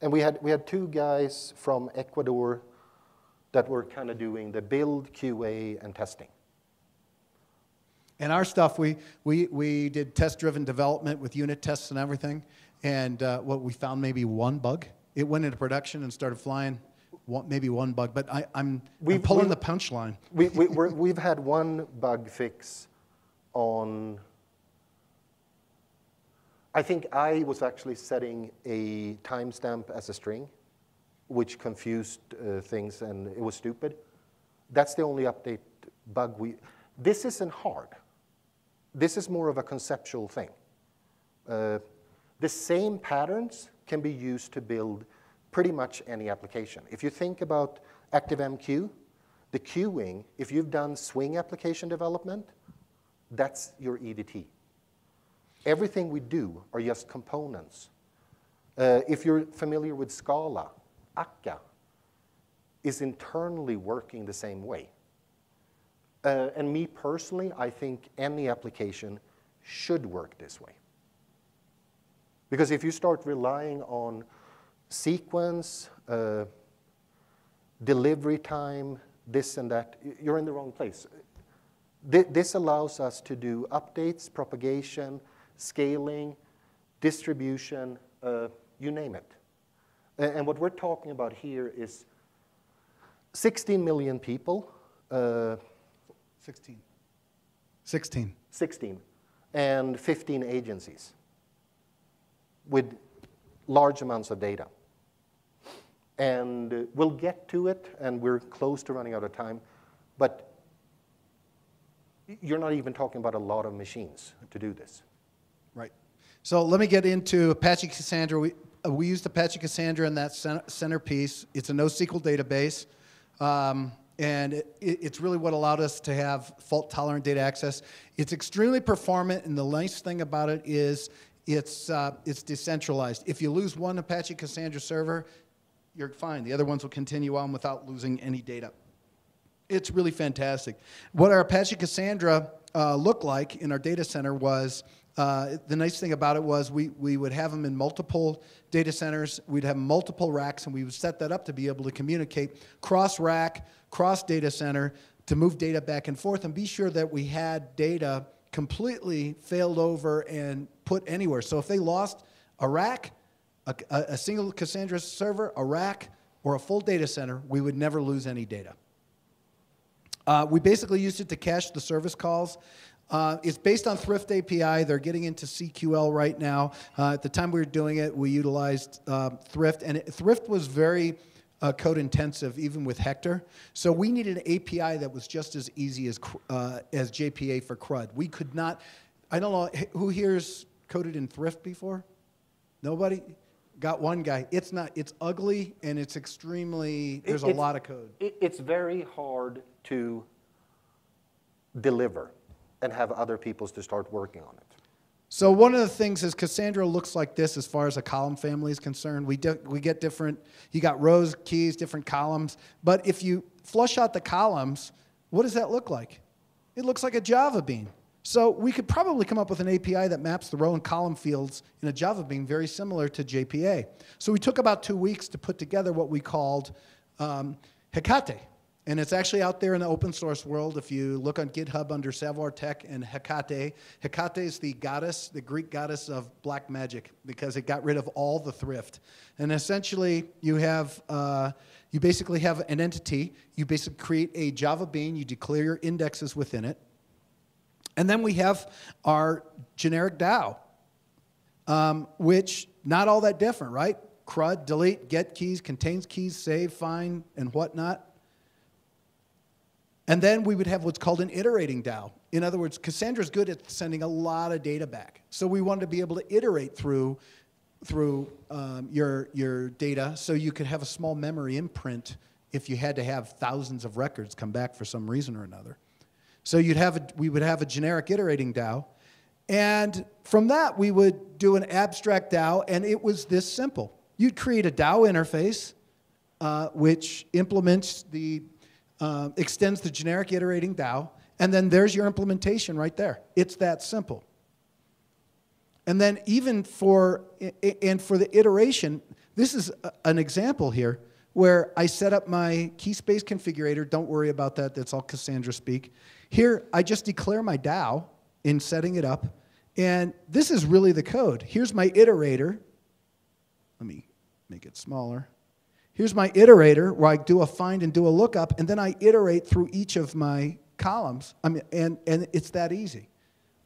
Speaker 2: And we had, we had two guys from Ecuador that we're kind of doing the build, QA, and testing.
Speaker 1: And our stuff, we, we, we did test-driven development with unit tests and everything. And uh, what we found maybe one bug. It went into production and started flying. One, maybe one bug, but I,
Speaker 2: We've-
Speaker 1: pulling the punchline.
Speaker 2: We, we, we're, we've had one bug fix on. I think I was actually setting a timestamp as a string, which confused uh, things and it was stupid. That's the only update bug we. This isn't hard. This is more of a conceptual thing. Uh, the same patterns can be used to build pretty much any application. If you think about ActiveMQ, the queuing, if you've done Swing application development, that's your EDT. Everything we do are just components. Uh, if you're familiar with Scala, Akka is internally working the same way. Uh, and me personally, I think any application should work this way. Because if you start relying on sequence, uh, delivery time, this and that, you're in the wrong place. Thi- This allows us to do updates, propagation, scaling, distribution, uh, you name it. And what we're talking about here is 16 million people, uh,
Speaker 1: 16. 16.
Speaker 2: 16, and 15 agencies with large amounts of data. And we'll get to it, and we're close to running out of time, but you're not even talking about a lot of machines to do this.
Speaker 1: Right. So let me get into Apache Cassandra. We, we used Apache Cassandra in that centerpiece. It's a NoSQL database. Um, and it, it- it's really what allowed us to have fault tolerant data access. It's extremely performant, and the nice thing about it is it's, uh, it's decentralized. If you lose one Apache Cassandra server, you're fine. The other ones will continue on without losing any data. It's really fantastic. What our Apache Cassandra uh, looked like in our data center was uh, the nice thing about it was we, we would have them in multiple data centers. We'd have multiple racks, and we would set that up to be able to communicate cross rack, cross data center to move data back and forth and be sure that we had data completely failed over and put anywhere. So if they lost a rack, a, a, single Cassandra server, a rack, or a full data center, we would never lose any data. Uh, we basically used it to cache the service calls. Uh, it's based on Thrift API. They're getting into CQL right now. Uh, at the time we were doing it, we utilized uh, Thrift, and it, Thrift was very uh, code intensive, even with Hector. So we needed an API that was just as easy as uh, as JPA for CRUD. We could not. I don't know who here's coded in Thrift before. Nobody. Got one guy. It's not. It's ugly and it's extremely. There's a lot of code.
Speaker 2: it- It's very hard to deliver and have other people to start working on it.
Speaker 1: So one of the things is Cassandra looks like this as far as a column family is concerned. We, di- we get different, you got rows, keys, different columns. But if you flush out the columns, what does that look like? It looks like a Java bean. So we could probably come up with an API that maps the row and column fields in a Java bean very similar to JPA. So we took about two weeks to put together what we called um, Hecate. And it's actually out there in the open source world. If you look on GitHub under Savoir Tech and Hecate, Hecate is the goddess, the Greek goddess of black magic, because it got rid of all the thrift. And essentially, you have, uh, you basically have an entity. You basically create a Java bean. You declare your indexes within it. And then we have our generic DAO, um, which not all that different, right? CRUD, delete, get keys, contains keys, save, find, and whatnot. And then we would have what's called an iterating DAO. In other words, Cassandra's good at sending a lot of data back. So we wanted to be able to iterate through, through um, your, your data so you could have a small memory imprint if you had to have thousands of records come back for some reason or another. So you'd have a, we would have a generic iterating DAO. And from that, we would do an abstract DAO, and it was this simple. You'd create a DAO interface, uh, which implements the, uh, extends the generic iterating DAO, and then there's your implementation right there. It's that simple. And then even for, and for the iteration, this is an example here where I set up my key space configurator. Don't worry about that, that's all Cassandra speak. Here, I just declare my DAO in setting it up. And this is really the code. Here's my iterator. Let me make it smaller. Here's my iterator where I do a find and do a lookup, and then I iterate through each of my columns. I mean, and, and it's that easy.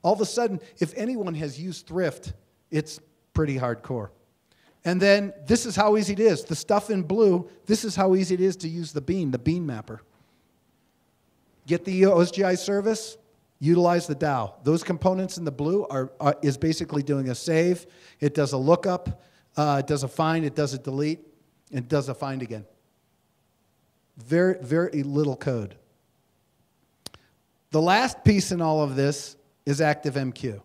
Speaker 1: All of a sudden, if anyone has used Thrift, it's pretty hardcore. And then this is how easy it is. The stuff in blue, this is how easy it is to use the bean, the bean mapper. Get the OSGI service, utilize the DAO. Those components in the blue are, are is basically doing a save. It does a lookup, uh, it does a find, it does a delete, and does a find again. Very, very little code. The last piece in all of this is ActiveMQ.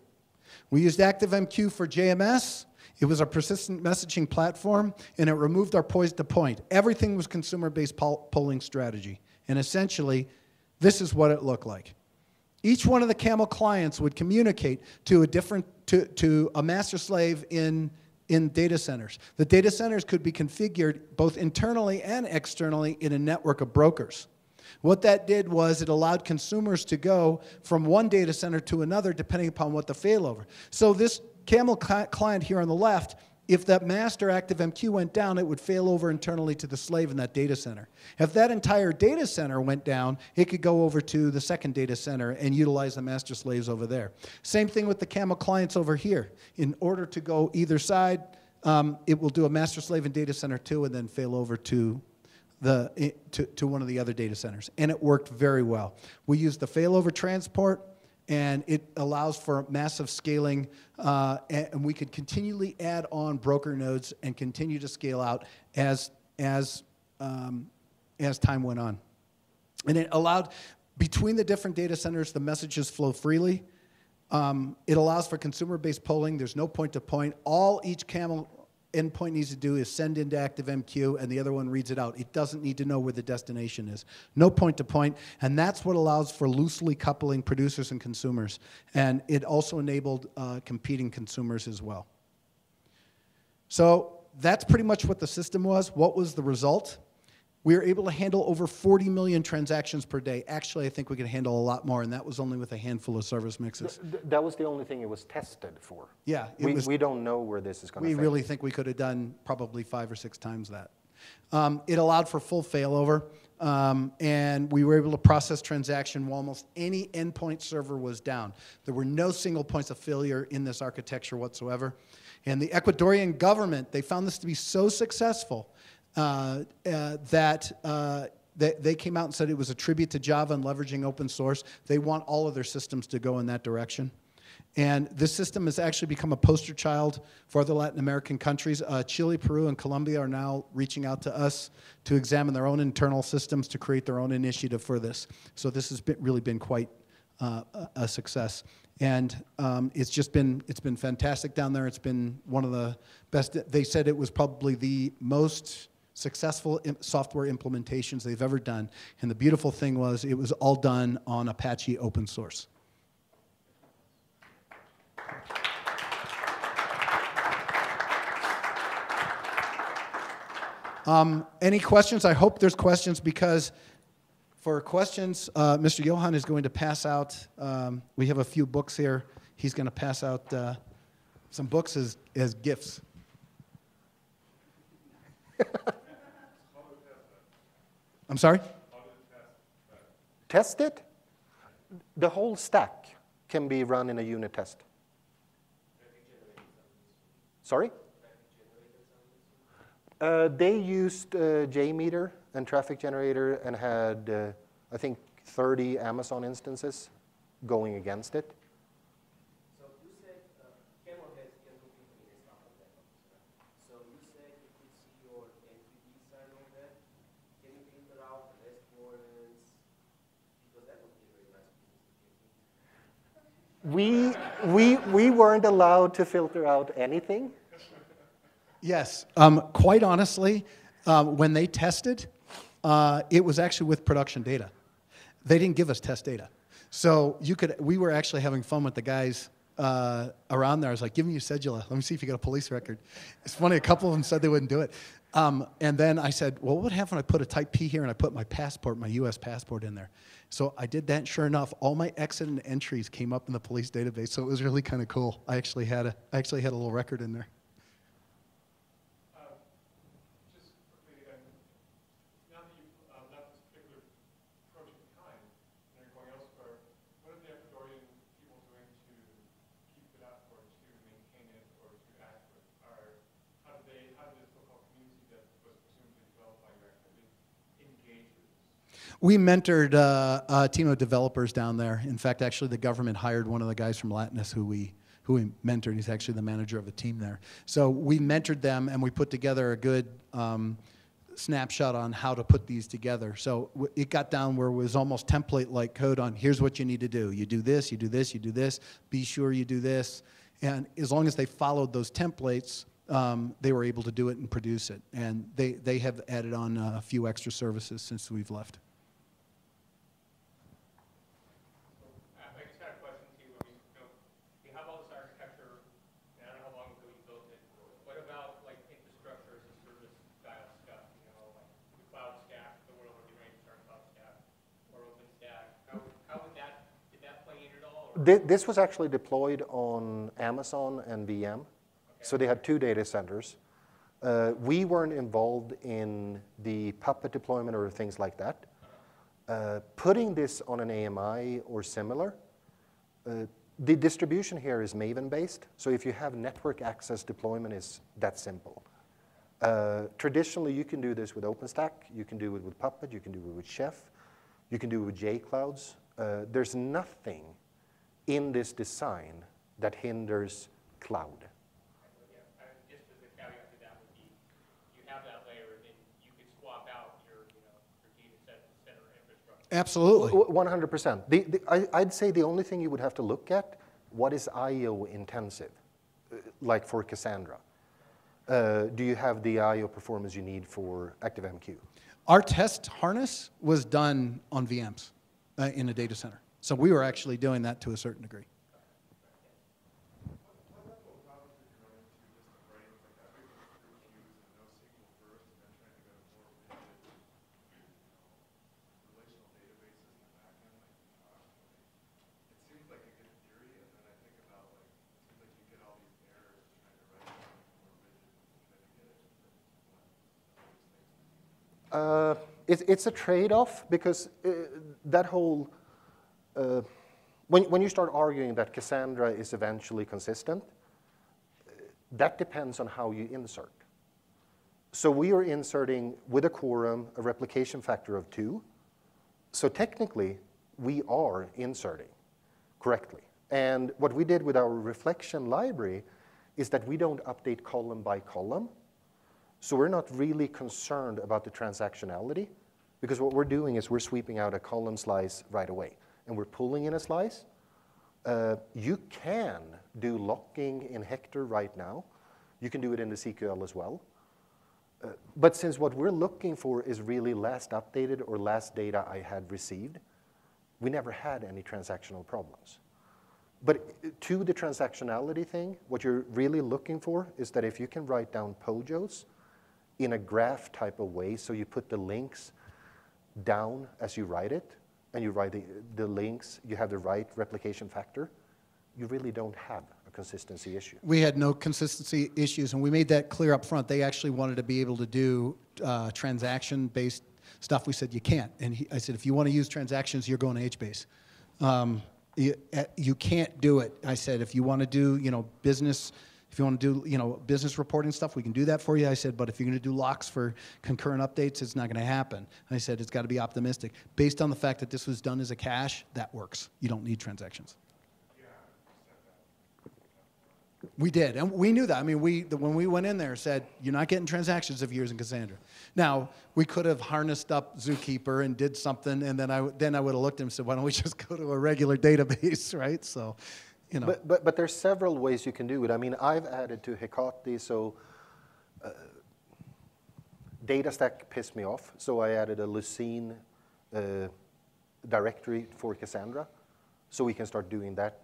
Speaker 1: We used ActiveMQ for JMS. It was a persistent messaging platform, and it removed our point to point. Everything was consumer-based polling strategy. And essentially, this is what it looked like. Each one of the camel clients would communicate to a different to, to a master slave in in data centers. The data centers could be configured both internally and externally in a network of brokers. What that did was it allowed consumers to go from one data center to another depending upon what the failover. So this camel client here on the left if that master active MQ went down, it would fail over internally to the slave in that data center. If that entire data center went down, it could go over to the second data center and utilize the master slaves over there. Same thing with the camel clients over here. In order to go either side, um, it will do a master slave in data center two and then fail over to the, to, to one of the other data centers. And it worked very well. We used the failover transport and it allows for massive scaling, uh, and we could continually add on broker nodes and continue to scale out as, as, um, as time went on. And it allowed, between the different data centers, the messages flow freely. Um, it allows for consumer-based polling. There's no point-to-point. -point. All each camel endpoint needs to do is send into ActiveMQ and the other one reads it out. It doesn't need to know where the destination is. No point to point, and that's what allows for loosely coupling producers and consumers. And it also enabled uh, competing consumers as well. So that's pretty much what the system was. What was the result? We were able to handle over 40 million transactions per day. Actually, I think we could handle a lot more, and that was only with a handful of service mixes.
Speaker 2: Th that was the only thing it was tested for.
Speaker 1: Yeah.
Speaker 2: we,
Speaker 1: was,
Speaker 2: we don't know where this is going to
Speaker 1: We really think we could have done probably five or six times that. Um, it allowed for full failover, um, and we were able to process transaction while almost any endpoint server was down. There were no single points of failure in this architecture whatsoever. And the Ecuadorian government, they found this to be so successful uh, uh, that uh, they, they came out and said it was a tribute to Java and leveraging open source. They want all of their systems to go in that direction. And this system has actually become a poster child for other Latin American countries. Uh, Chile, Peru, and Colombia are now reaching out to us to examine their own internal systems to create their own initiative for this. So this has been, really been quite uh, a success. And um, it's just been, it's been fantastic down there. It's been one of the best. They said it was probably the most successful software implementations they've ever done. And the beautiful thing was it was all done on Apache open source. Um, any questions? I hope there's questions because for questions, uh, Mr. Johan is going to pass out, um, we have a few books here. He's going to pass out uh, some books as, as gifts. I'm sorry?
Speaker 2: Test it? The whole stack can be run in a unit test. Sorry? Uh, they used uh, JMeter and traffic generator and had, uh, I think, 30 Amazon instances going against it.
Speaker 3: So you said uh, Camel has Camel Company and stuff like that. So you said you could see your NQD sign on that. Can you filter out the less warrants? Because that would be a very nice business to get.
Speaker 2: We, we, we weren't allowed to filter out anything.
Speaker 1: Yes. Um, quite honestly, um, when they tested, uh, it was actually with production data. They didn't give us test data. So you could, we were actually having fun with the guys uh, around there. I was like, give me your cedula. Let me see if you got a police record. It's funny, a couple of them said they wouldn't do it. Um, and then I said, well, what would happen if I put a type P here and I put my passport, my US passport in there? So I did that, sure enough, all my exit and entries came up in the police database. So it was really kind of cool. I actually had a, I actually had a little record in there.
Speaker 4: Uh, Just quickly, um, now that you've uh, left this particular project behind and you're going elsewhere, what are the Ecuadorian people doing to keep it up or to maintain it or to act with? Or how do they, how did this so-called community that was presumably developed by your activity engage with this?
Speaker 1: We mentored uh, a team of developers down there. In fact, actually, the government hired one of the guys from Latinus who we who we mentored. He's actually the manager of a team there. So we mentored them, and we put together a good um, snapshot on how to put these together. So it got down where it was almost template-like code on here's what you need to do. You do this, you do this, you do this. Be sure you do this. And as long as they followed those templates, um, they were able to do it and produce it. And they, they have added on uh, a few extra services since we've left.
Speaker 4: Uh, I just had a question to you. I mean, you know, you have all this architecture, and I don't know how long ago you built it. What about like infrastructure as a service style stuff, you know, like the cloud stack, the world where you're ready to start cloud stack, or OpenStack? How, how would that, did that play
Speaker 2: This was actually deployed on Amazon and VM. So they had two data centers. Uh, we weren't involved in the Puppet deployment or things like that. Uh, putting this on an AMI or similar, uh, the distribution here is Maven based. So if you have network access deployment is that simple. Uh, traditionally, you can do this with OpenStack, you can do it with Puppet, you can do it with Chef, you can do it with JClouds. Uh, there's nothing in this design that hinders cloud.
Speaker 4: Yeah, I- Just as a caveat to that would be, you have that layer, and then you could swap out your, you know, your data set- center infrastructure.
Speaker 1: Absolutely.
Speaker 2: 100%. The, the, I, I'd say the only thing you would have to look at, what is IO intensive, uh, like for Cassandra? Uh, do you have the IO performance you need for ActiveMQ?
Speaker 1: Our test harness was done on VMs uh, in a data center. So we were actually doing that to a certain degree.
Speaker 2: Uh, it's, it's a trade-off because uh, that whole, when, when you start arguing that Cassandra is eventually consistent, that depends on how you insert. So we are inserting with a quorum a replication factor of two. So technically, we are inserting correctly. And what we did with our reflection library is that we don't update column by column. So we're not really concerned about the transactionality because what we're doing is we're sweeping out a column slice right away and we're pulling in a slice. Uh, you can do locking in Hector right now. You can do it in the CQL as well. Uh, but since what we're looking for is really last updated or last data I had received, we never had any transactional problems. But to the transactionality thing, what you're really looking for is that if you can write down POJOs in a graph type of way, so you put the links down as you write it, and you write the, the links, you have the right replication factor, you really don't have a consistency issue.
Speaker 1: We had no consistency issues, and we made that clear up front. They actually wanted to be able to do uh, transaction-based stuff. We said you can't, and he, I said if you want to use transactions, you're going to HBase. Um, you, uh, you can't do it. I said if you want to do you know business If you want to do, you know, business reporting stuff, we can do that for you. I said, but if you're going to do locks for concurrent updates, it's not going to happen. I said, it's got to be optimistic. Based on the fact that this was done as a cache, that works. You don't need transactions. We did, and we knew that. I mean, we the, when we went in there said you're not getting transactions if you're using Cassandra. Now we could have harnessed up Zookeeper and did something, and then I then I would have looked at him and said, why don't we just go to a regular database, right? So, you know,
Speaker 2: But, but, but there's several ways you can do it. I mean, I've added to Hecate, so uh, data stack pissed me off, so I added a Lucene uh, directory for Cassandra, so we can start doing that.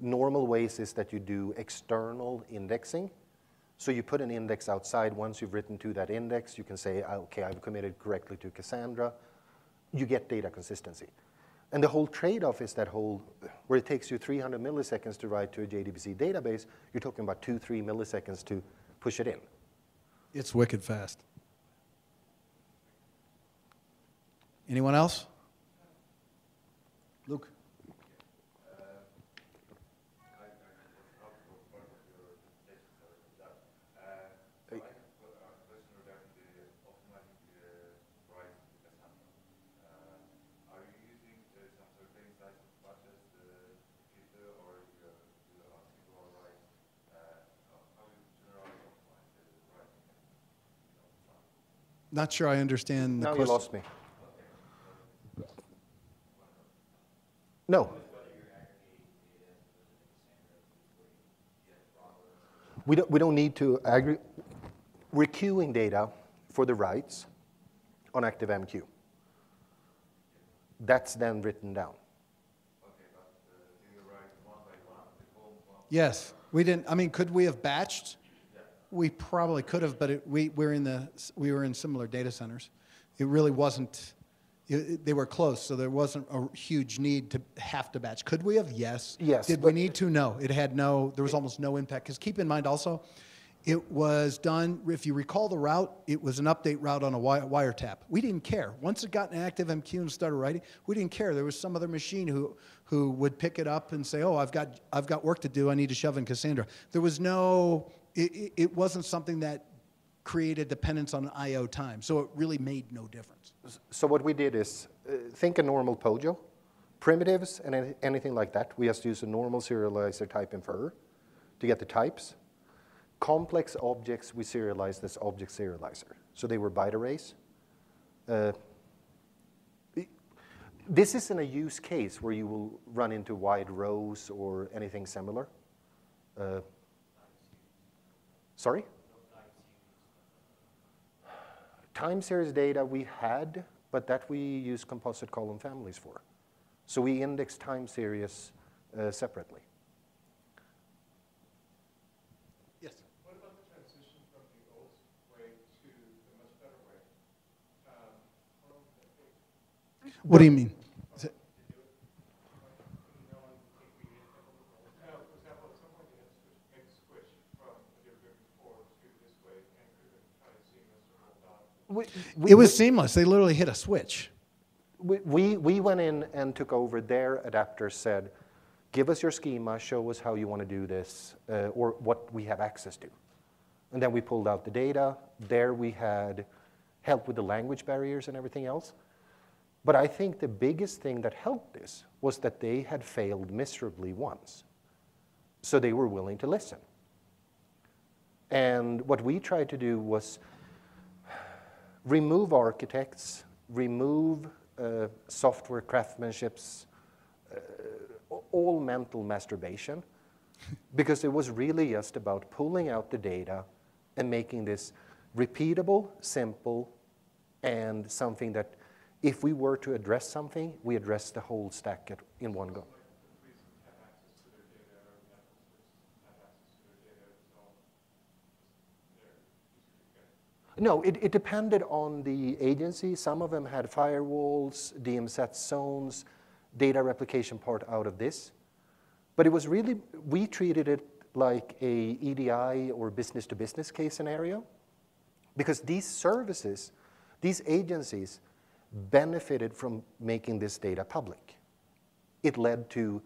Speaker 2: Normal ways is that you do external indexing. So you put an index outside. Once you've written to that index, you can say, "Ah, okay, I've committed correctly to Cassandra. You get data consistency. And the whole trade-off is that whole, where it takes you 300 milliseconds to write to a JDBC database, you're talking about two, three milliseconds to push it in.
Speaker 1: it's wicked fast. Anyone else? Luke.
Speaker 5: Are you using uh, some sort of things like such as the computer or you do a single write? Uh, how do you generally optimize the writing?
Speaker 1: Not sure I understand the
Speaker 2: Now you
Speaker 1: question.
Speaker 2: lost me. No. We don't, we don't need to aggregate. We're queuing data for the writes on ActiveMQ. That's then written down.
Speaker 1: Yes, we didn't. I mean, could we have batched? We probably could have, but it, we we're in the we were in similar data centers. It really wasn't. It, they were close, so there wasn't a huge need to have to batch. Could we have? Yes.
Speaker 2: Yes,
Speaker 1: Did we need to? No. It had no. There was almost no impact. Because keep in mind also, it was done. If you recall the route, it was an update route on a wiretap. We didn't care. Once it got an active MQ and started writing, we didn't care. There was some other machine who who would pick it up and say, "Oh, I've got I've got work to do. I need to shove in Cassandra." There was no. It, it- wasn't something that created dependence on I/O time. So it really made no difference.
Speaker 2: So what we did is uh, think a normal POJO, primitives and any- anything like that. We just use a normal serializer type infer to get the types. Complex objects we serialized as object serializer. So they were byte arrays. Uh, this isn't a use case where you will run into wide rows or anything similar. Uh, sorry? Time series data we had, but that we use composite column families for. So we index time series uh, separately.
Speaker 1: Yes.
Speaker 4: What do you transition from the old way to the much better way? Um, how long did that take?
Speaker 1: What do you mean? Is it-
Speaker 4: No, for example, at some point you had to switch, make a switch from what you were doing before to this way, and could have been kind of seamless or out.
Speaker 2: We,
Speaker 1: It was seamless. They literally hit a switch.
Speaker 2: we, we, we went in and took over their adapter, said, give us your schema, show us how you want to do this, uh, or what we have access to. And then we pulled out the data. There we had help with the language barriers and everything else. But I think the biggest thing that helped this was that they had failed miserably once. So they were willing to listen. And what we tried to do was remove architects, remove uh, software craftsmanships, uh, all mental masturbation, because it was really just about pulling out the data and making this repeatable, simple, and something that if we were to address something, we address the whole stack at, in one go. No, it, it depended on the agency. Some of them had firewalls, DMZ zones, data replication part out of this. But it was really, we treated it like a EDI or business to business case scenario because these services, these agencies benefited from making this data public. It led to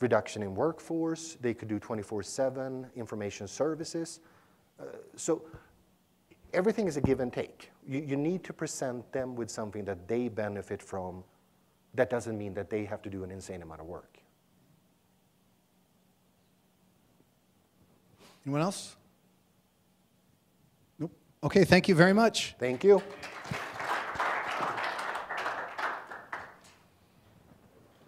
Speaker 2: reduction in workforce, they could do 24/7 information services. Uh, So everything is a give and take. You, you need to present them with something that they benefit from. That doesn't mean that they have to do an insane amount of work.
Speaker 1: Anyone else? Nope. Okay, thank you very much.
Speaker 2: Thank you.